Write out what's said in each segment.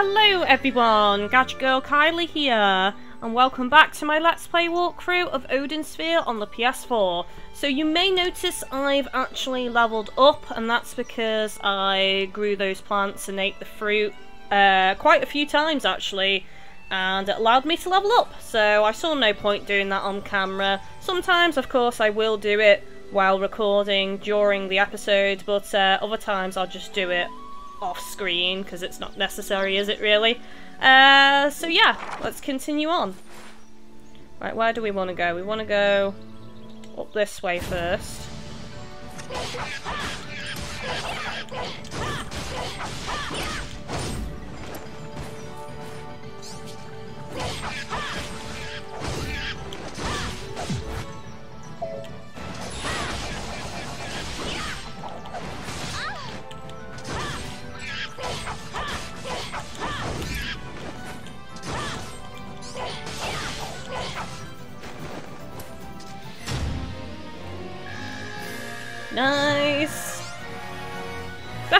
Hello everyone, Gadget Girl Kylie here, and welcome back to my Let's Play walkthrough of Odin Sphere on the PS4. So you may notice I've actually leveled up, and that's because I grew those plants and ate the fruit uh, quite a few times actually, and it allowed me to level up, so I saw no point doing that on camera. Sometimes, of course, I will do it while recording during the episode, but uh, other times I'll just do it off screen because it's not necessary, is it really? Uh, so yeah, let's continue on. Right, where do we want to go? We want to go up this way first.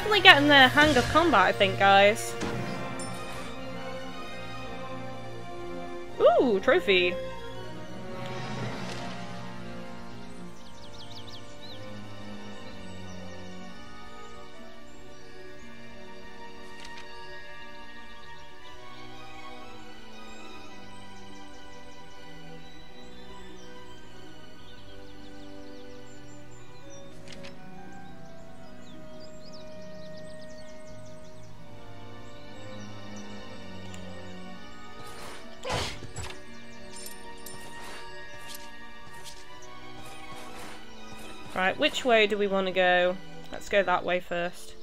Definitely getting the hang of combat, I think, guys. Ooh, trophy. Right, which way do we want to go? Let's go that way first.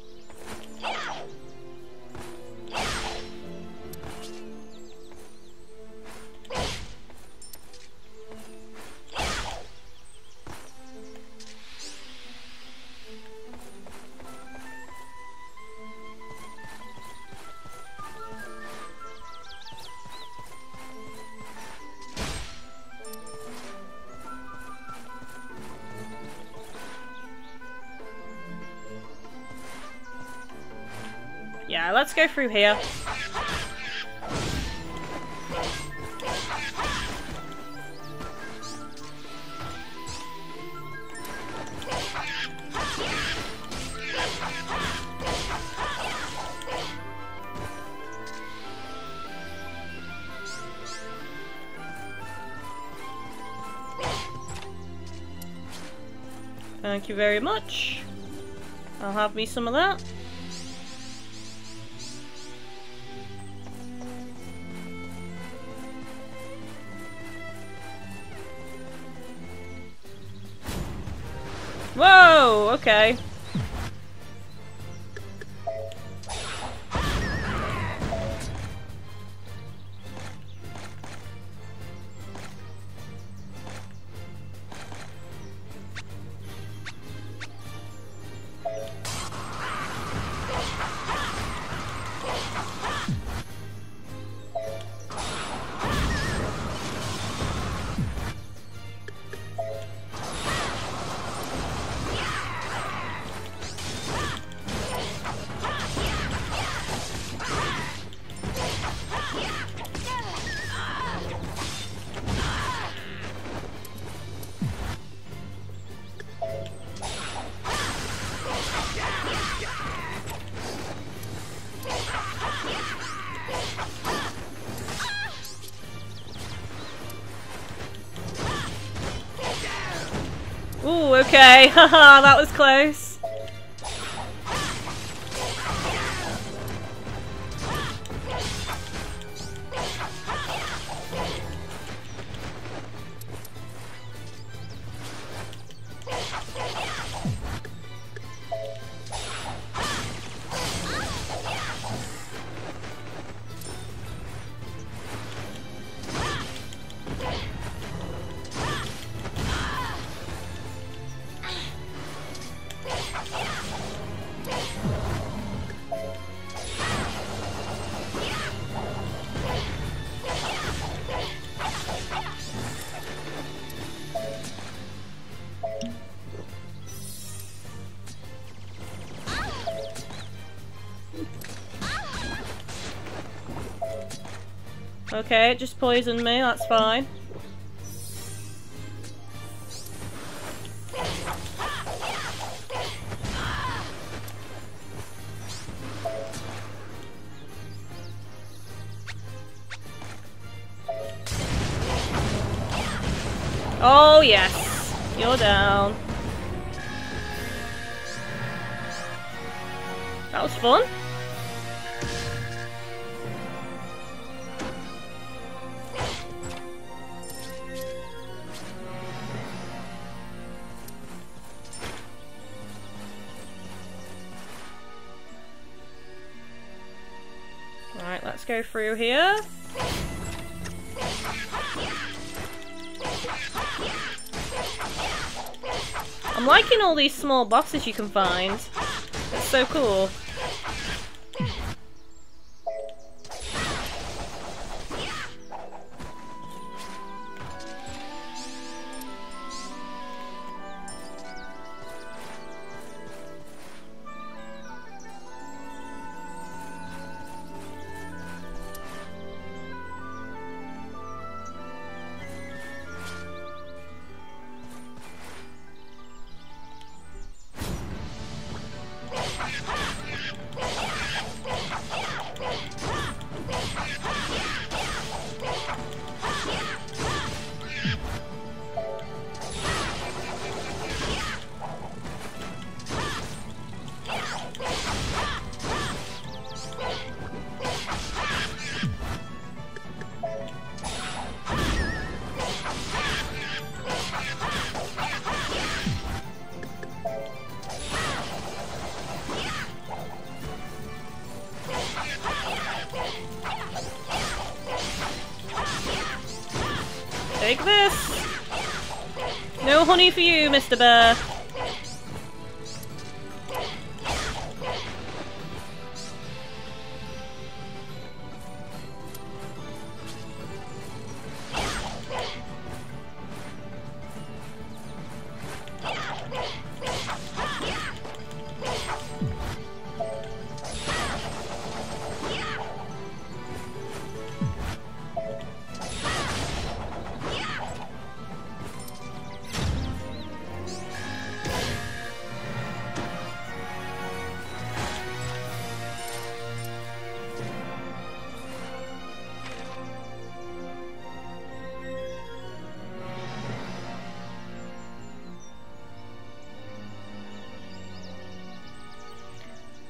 Through here. Thank you very much. I'll have me some of that. Okay. Okay. Haha, that was close. Okay, it just poisoned me, that's fine. Oh yes, you're down. That was fun. Go through here. I'm liking all these small boxes you can find. It's so cool. Take this! No honey for you, Mr. Bear.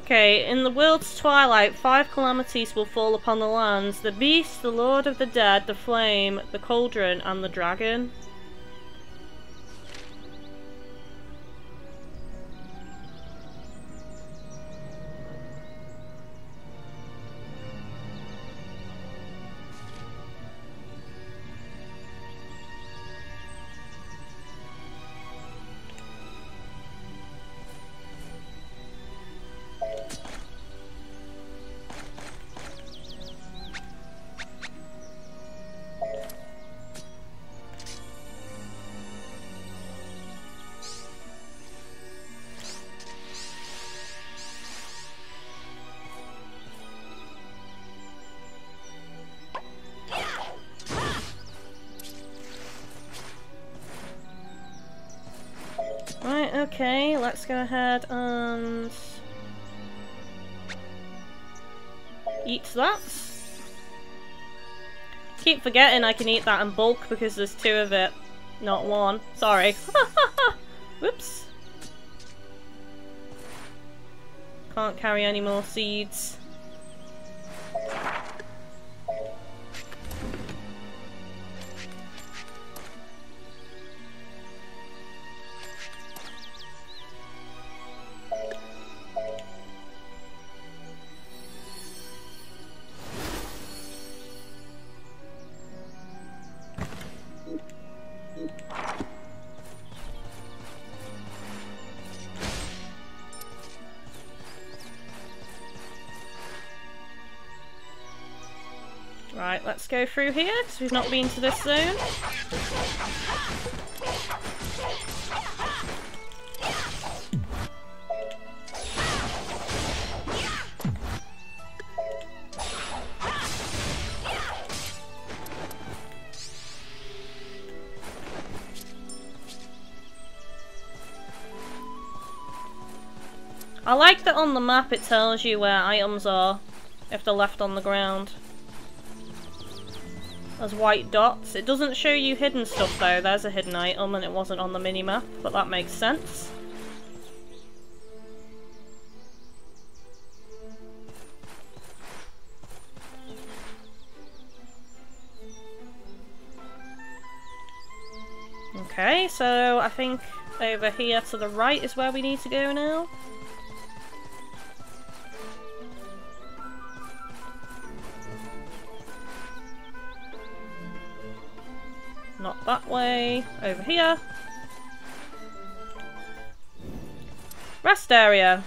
Okay, in the world's twilight, five calamities will fall upon the lands the beast, the lord of the dead, the flame, the cauldron, and the dragon. Okay, let's go ahead and eat that. Keep forgetting I can eat that in bulk because there's two of it, not one. Sorry. Whoops. Can't carry any more seeds. let's go through here, because we've not been to this zone. I like that on the map it tells you where items are if they're left on the ground. As white dots. It doesn't show you hidden stuff though. There's a hidden item and it wasn't on the mini-map, but that makes sense. Okay, so I think over here to the right is where we need to go now. Over here. Rest area.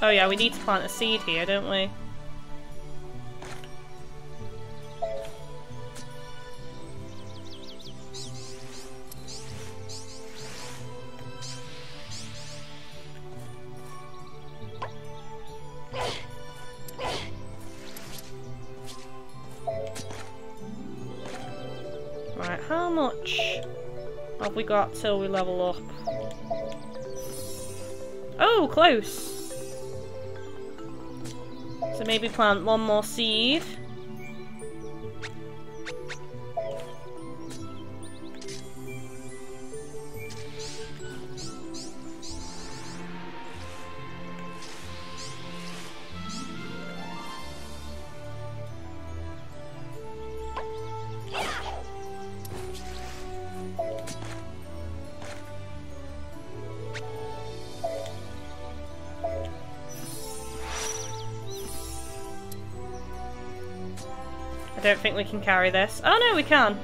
Oh yeah, we need to plant a seed here, don't we? How much have we got till we level up? Oh, close! So maybe plant one more seed. Think we can carry this. Oh no, we can.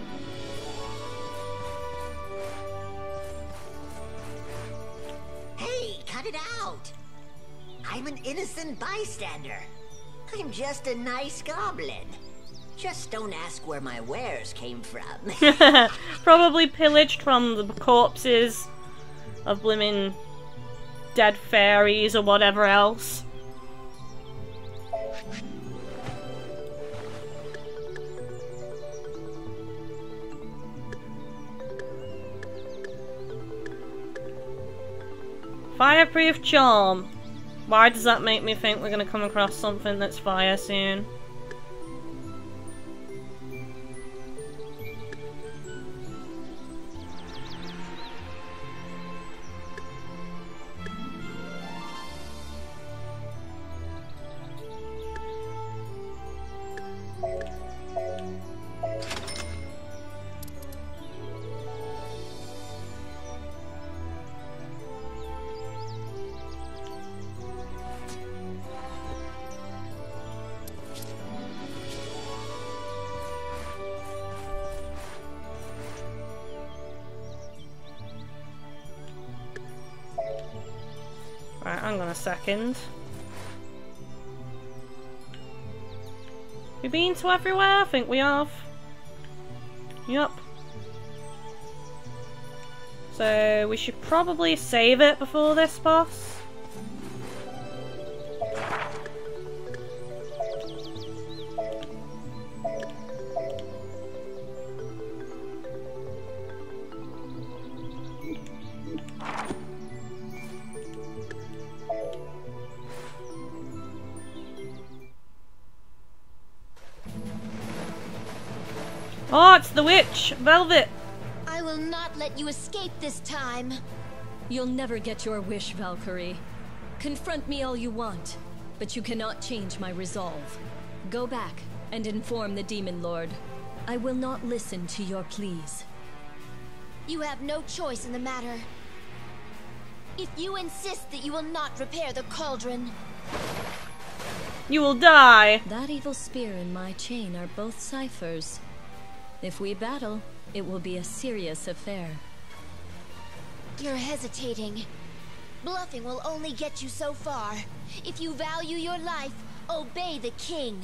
Hey, cut it out! I'm an innocent bystander. I'm just a nice goblin. Just don't ask where my wares came from. Probably pillaged from the corpses of blimmin' dead fairies or whatever else. Fireproof charm. Why does that make me think we're gonna come across something that's fire soon? Hang on a second. We been to everywhere? I think we have. Yep. So we should probably save it before this boss. Oh, it's the witch! Velvet! I will not let you escape this time. You'll never get your wish, Valkyrie. Confront me all you want, but you cannot change my resolve. Go back and inform the Demon Lord. I will not listen to your pleas. You have no choice in the matter. If you insist that you will not repair the cauldron, You will die! That evil spear and my chain are both ciphers. If we battle, it will be a serious affair. you're hesitating. Bluffing will only get you so far. If you value your life, obey the king.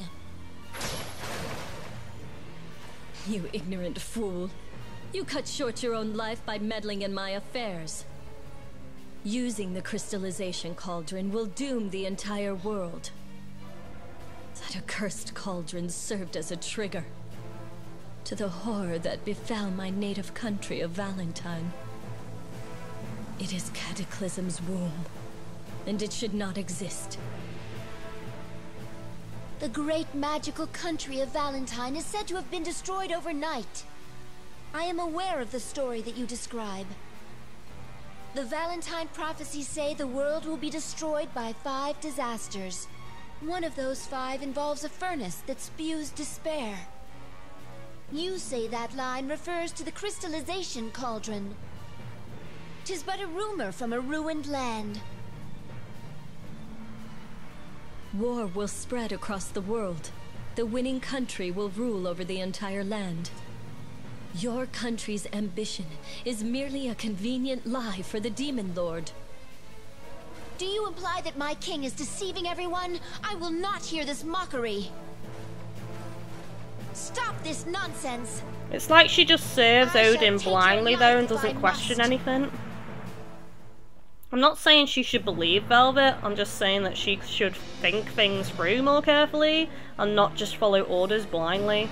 You ignorant fool. You cut short your own life by meddling in my affairs. Using the crystallization cauldron will doom the entire world. That accursed cauldron served as a trigger. To the horror that befell my native country of Valentine. It is Cataclysm's womb, and it should not exist. The great magical country of Valentine is said to have been destroyed overnight. I am aware of the story that you describe. The Valentine prophecies say the world will be destroyed by five disasters. One of those five involves a furnace that spews despair. You say that line refers to the crystallization cauldron. Tis but a rumor from a ruined land. War will spread across the world. The winning country will rule over the entire land. Your country's ambition is merely a convenient lie for the Demon Lord. Do you imply that my king is deceiving everyone? I will not hear this mockery. Stop this nonsense! It's like she just serves I Odin blindly though and doesn't question anything. I'm not saying she should believe Velvet, I'm just saying that she should think things through more carefully and not just follow orders blindly.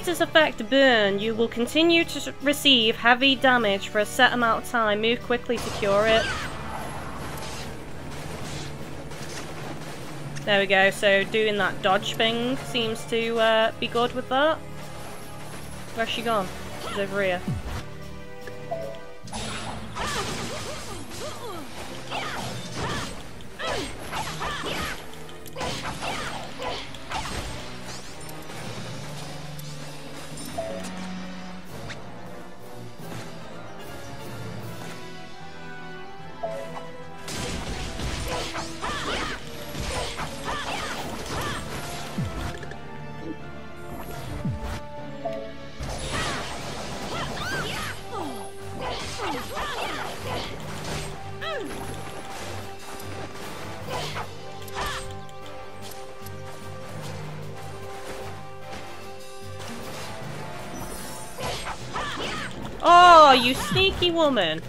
Status effect burn. You will continue to receive heavy damage for a set amount of time. Move quickly to cure it. There we go. So doing that dodge thing seems to uh, be good with that. Where's she gone? She's over here. You sneaky woman.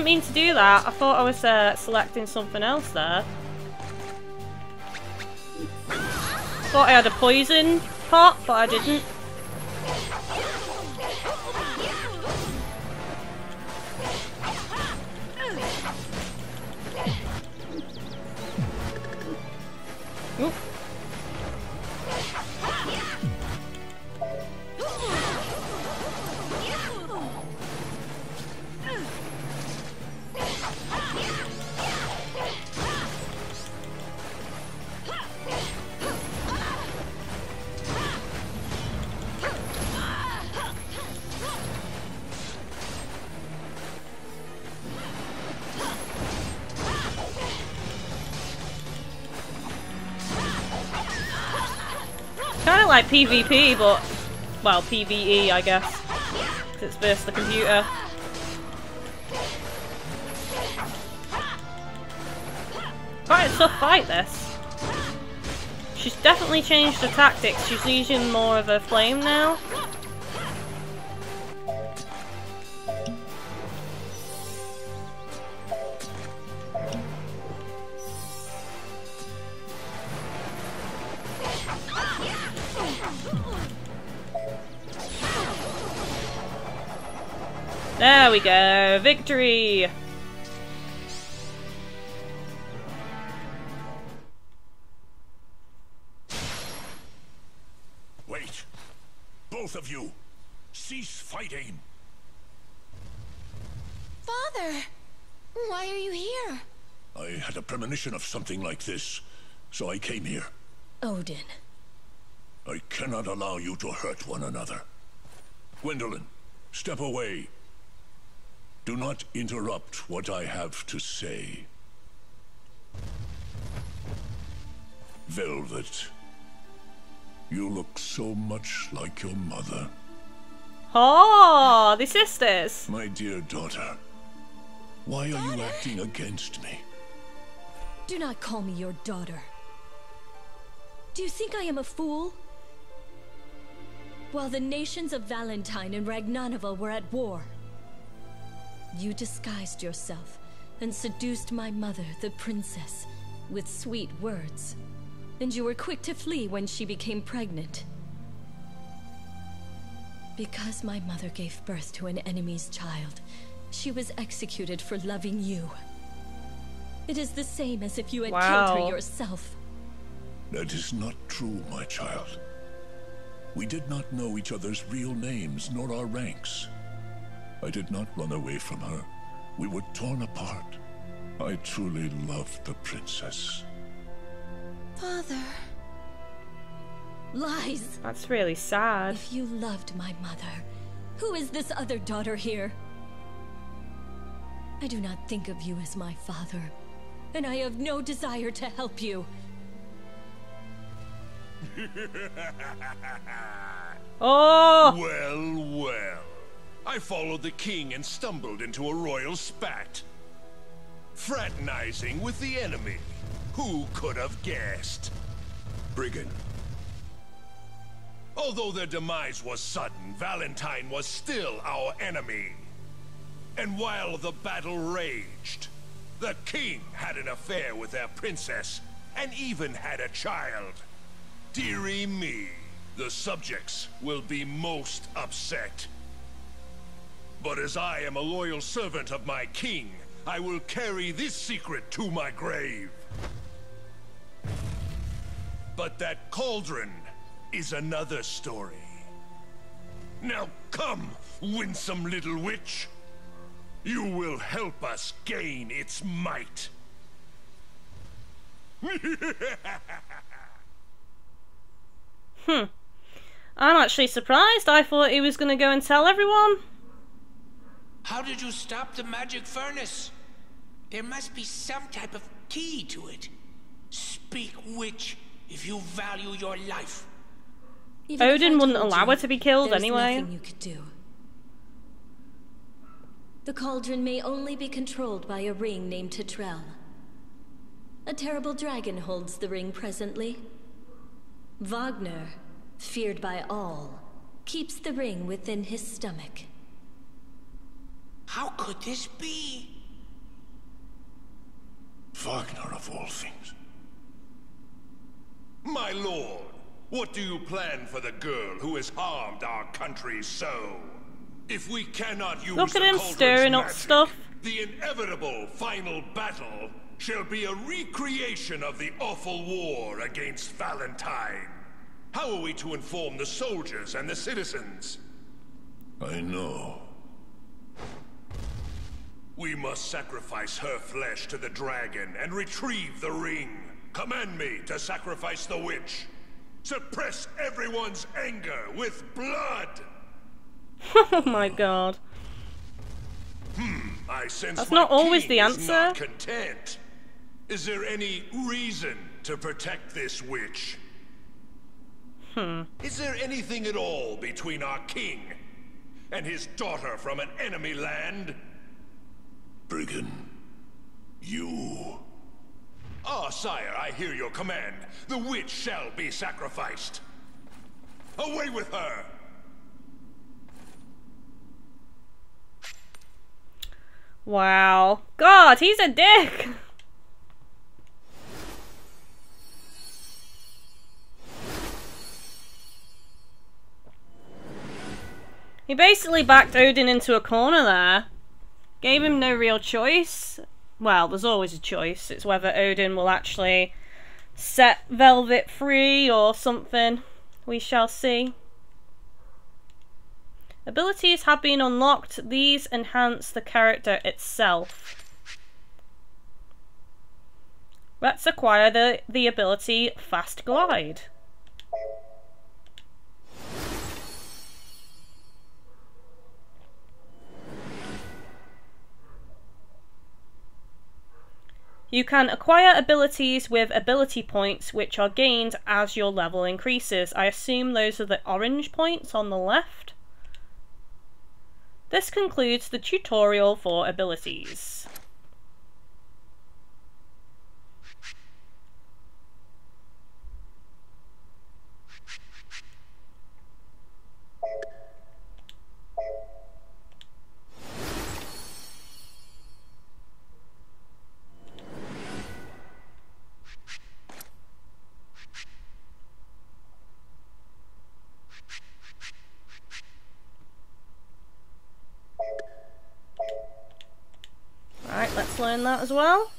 Didn't mean to do that. I thought I was uh, selecting something else there. Thought I had a poison pot, but I didn't. Like PvP, but well, PvE, I guess. it's versus the computer. Quite a tough fight, this. She's definitely changed her tactics. She's using more of a flame now. There we go. Victory. Wait. Both of you. Cease fighting. Father! Why are you here? I had a premonition of something like this, so I came here. Odin. I cannot allow you to hurt one another. Gwendolyn, step away. Do not interrupt what I have to say. Velvet, you look so much like your mother. Oh, the sisters. My dear daughter, why are you acting against me? Do not call me your daughter. Do you think I am a fool? While the nations of Valentine and Ragnanival were at war, you disguised yourself and seduced my mother, the princess, with sweet words. And you were quick to flee when she became pregnant. Because my mother gave birth to an enemy's child, she was executed for loving you. It is the same as if you had killed her yourself. That is not true, my child. We did not know each other's real names nor our ranks. I did not run away from her. We were torn apart. I truly loved the princess. Father. Lies! That's really sad. If you loved my mother, who is this other daughter here? I do not think of you as my father, and I have no desire to help you. Oh, Well, well. I followed the king and stumbled into a royal spat. Fraternizing with the enemy. Who could have guessed? Brigan. Although their demise was sudden, Valentine was still our enemy. And while the battle raged, the king had an affair with their princess and even had a child. Dearie me, the subjects will be most upset. But as I am a loyal servant of my king, I will carry this secret to my grave. But that cauldron is another story. Now come, winsome little witch. You will help us gain its might. hmm. I'm actually surprised. I thought he was going to go and tell everyone. How did you stop the magic furnace? There must be some type of key to it. Speak, witch, if you value your life. Even Odin wouldn't allow you, her to be killed there's anyway. nothing you could do. The cauldron may only be controlled by a ring named Titrel. A terrible dragon holds the ring presently. Wagner, feared by all, keeps the ring within his stomach. How could this be? Wagner of all things. My lord, what do you plan for the girl who has harmed our country so? If we cannot use Look at the him cauldron's stirring up magic, stuff. The inevitable final battle shall be a recreation of the awful war against Valentine. How are we to inform the soldiers and the citizens? I know. We must sacrifice her flesh to the dragon and retrieve the ring. Command me to sacrifice the witch. Suppress everyone's anger with blood. oh my god. Hmm, I sense That's not always the is not answer. content. Is there any reason to protect this witch? Hmm. Is there anything at all between our king and his daughter from an enemy land? Brigan, you. Ah, sire, I hear your command. The witch shall be sacrificed. Away with her! Wow. God, he's a dick. He basically backed Odin into a corner there. Gave him no real choice. Well, there's always a choice. It's whether Odin will actually set Velvet free or something. We shall see. Abilities have been unlocked. These enhance the character itself. Let's acquire the, the ability Fast Glide. You can acquire abilities with ability points which are gained as your level increases. I assume those are the orange points on the left. This concludes the tutorial for abilities. Alright, let's learn that as well.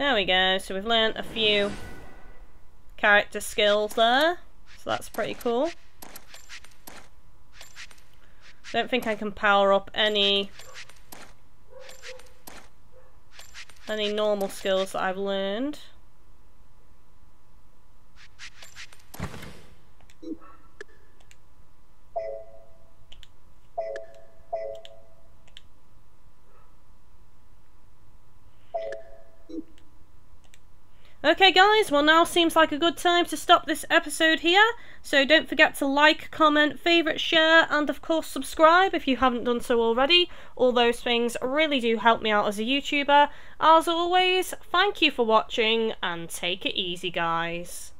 There we go, so we've learnt a few character skills there, so that's pretty cool. Don't think I can power up any any normal skills that I've learned. Okay guys, well now seems like a good time to stop this episode here. So don't forget to like, comment, favourite, share and of course subscribe if you haven't done so already. All those things really do help me out as a YouTuber. As always, thank you for watching and take it easy guys.